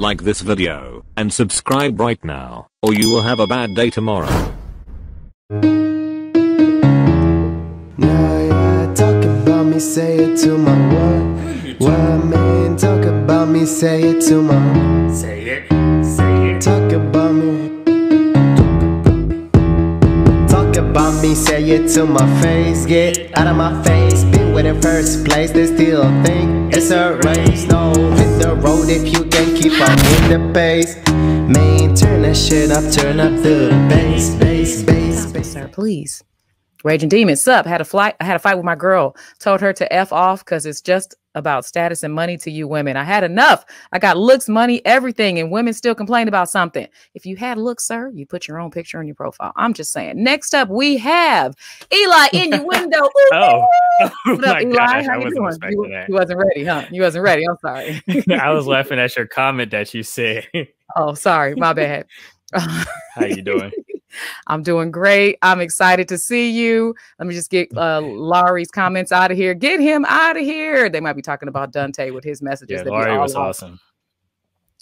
like this video, and subscribe right now, or you will have a bad day tomorrow. Now yeah, talk about me, say it to my what? What man, talk about me, say it to my Say it, say it. Talk about me. Talk about me, say it to my face. Get out of my face. Been with it first place, they still think it's a race. No, hit the road if you can keep on with the pace. Man, turn that shit up, turn up the bass, bass, bass, bass. sir, please. Raging Demon, sup? Had a flight. I had a fight with my girl. Told her to f off because it's just about status and money to you women. I had enough. I got looks, money, everything, and women still complain about something. If you had looks, sir, you put your own picture on your profile. I'm just saying. Next up, we have Eli in Innuendo. Oh, oh what up, my Eli? gosh, How I you wasn't doing? You, you wasn't ready, huh? You wasn't ready. I'm sorry. I was laughing at your comment that you said. oh, sorry. My bad. How you doing? I'm doing great. I'm excited to see you. Let me just get uh, Laurie's comments out of here. Get him out of here. They might be talking about Dante with his messages. Yeah, Laurie was off. awesome.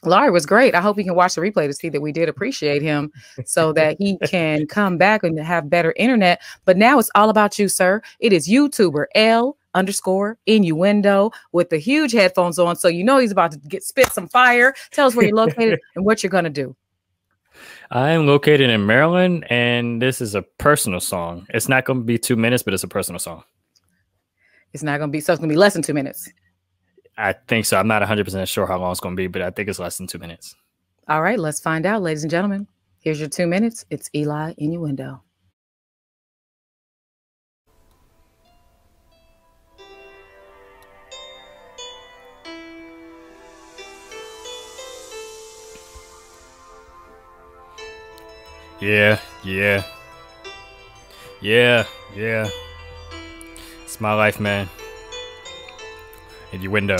Laurie was great. I hope you can watch the replay to see that we did appreciate him so that he can come back and have better internet. But now it's all about you, sir. It is YouTuber L underscore innuendo with the huge headphones on. So you know he's about to get spit some fire. Tell us where you're located and what you're gonna do. I am located in Maryland, and this is a personal song. It's not going to be two minutes, but it's a personal song. It's not gonna be so it's gonna be less than two minutes. I think so. I'm not 100% sure how long it's going to be, but I think it's less than two minutes. All right, let's find out, ladies and gentlemen. Here's your two minutes. It's Eli Innuendo. Yeah, yeah. Yeah, yeah. It's my life, man. In your window.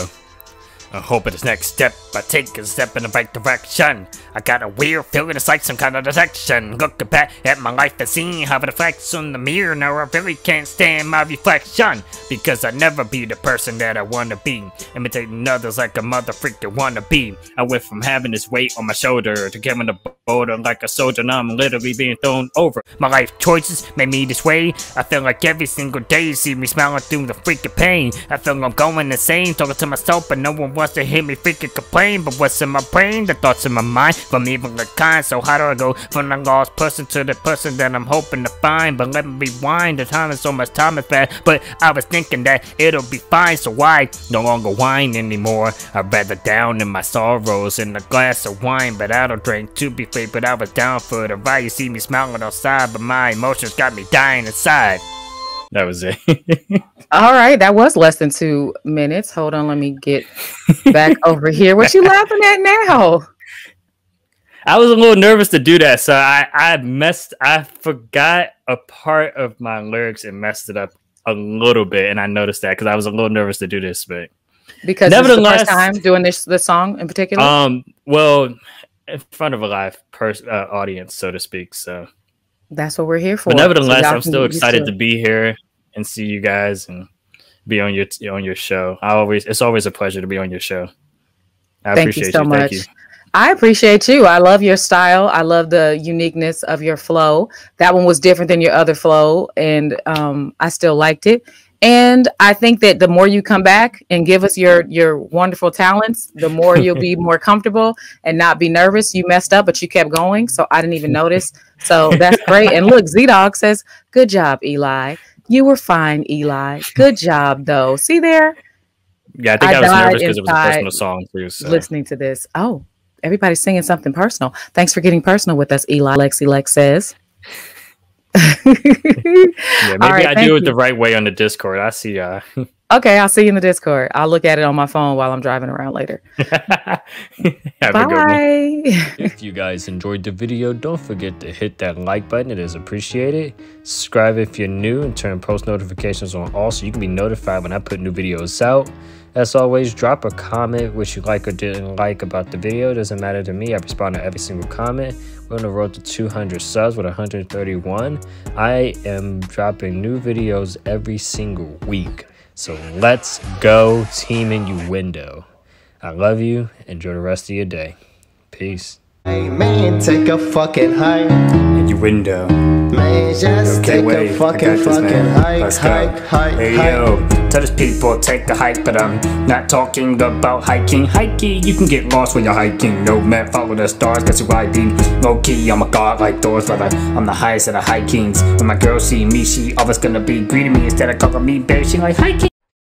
I hope this next step I take a step in the right direction. I got a weird feeling it's like some kind of detection. Looking back at my life and seeing how it reflects on the mirror. Now I really can't stand my reflection. Because I never be the person that I wanna be. Imitating others like a mother freaking wanna be. I went from having this weight on my shoulder to carrying the boulder like a soldier. Now I'm literally being thrown over. My life choices made me this way. I feel like every single day you see me smiling through the freaking pain. I feel I'm going insane, talking to myself, but no one wants to hear me freaking complain. But what's in my brain? The thoughts in my mind from even the kind. So how do I go from the lost person to the person that I'm hoping to find? But let me rewind. The time is so much time is fast. But I was thinking that it'll be fine, so why no longer whine anymore? I'd rather down in my sorrows in a glass of wine, but I don't drink to be free. But I was down for the ride. You see me smiling outside, but my emotions got me dying inside. That was it. All right, that was less than two minutes. Hold on, let me get back over here. What you laughing at now? I was a little nervous to do that, so I I messed. I forgot a part of my lyrics and messed it up a little bit, and I noticed that because I was a little nervous to do this, but Because this is the Nevertheless- first time doing this this song in particular. um, well, in front of a live pers- uh, audience, so to speak. So, That's what we're here for. but nevertheless, So I'm still excited to be here and see you guys and be on your on your show. I always it's always a pleasure to be on your show. I Thank you so you. much. Thank you. I appreciate you. I love your style. I love the uniqueness of your flow. That one was different than your other flow, and um, I still liked it. And I think that the more you come back and give us your your wonderful talents, the more you'll be more comfortable and not be nervous. You messed up, but you kept going, so I didn't even notice. So that's great. And look, Z Dog says, "Good job, Eli. You were fine, Eli. Good job, though. See there, Yeah, I think I I, was nervous because it was a personal song too. So. listening to this. Oh, everybody's singing something personal. Thanks for getting personal with us, Eli. Lexi Lex says. Yeah, maybe right, I thank do it you. the right way on the Discord. I see. Uh, okay, I'll see you in the Discord. I'll look at it on my phone while I'm driving around later. have a good one. Bye. If you guys enjoyed the video, don't forget to hit that like button. It is appreciated. Subscribe if you're new and turn post notifications on all so you can be notified when I put new videos out. As always, drop a comment which you like or didn't like about the video. It Doesn't matter to me. I respond to every single comment. We're on the road to 200 subs with 131. I am dropping new videos every single week. So let's go, Team Innuendo. I love you. Enjoy the rest of your day. Peace. Hey man, take a fucking hike. Innuendo. Man, just Okay, take wait. a fucking this, fucking hike, Let's go. hike, hike, Hey hike. yo, tell these people take a hike, but I'm not talking about hiking. Hiking, you can get lost when you're hiking. No man, follow the stars, that's who I be. Low key, I'm a god like Thor's brother. I'm the highest of the high kings. When my girl see me, she always gonna be greeting me instead of calling me bear. She like hiking.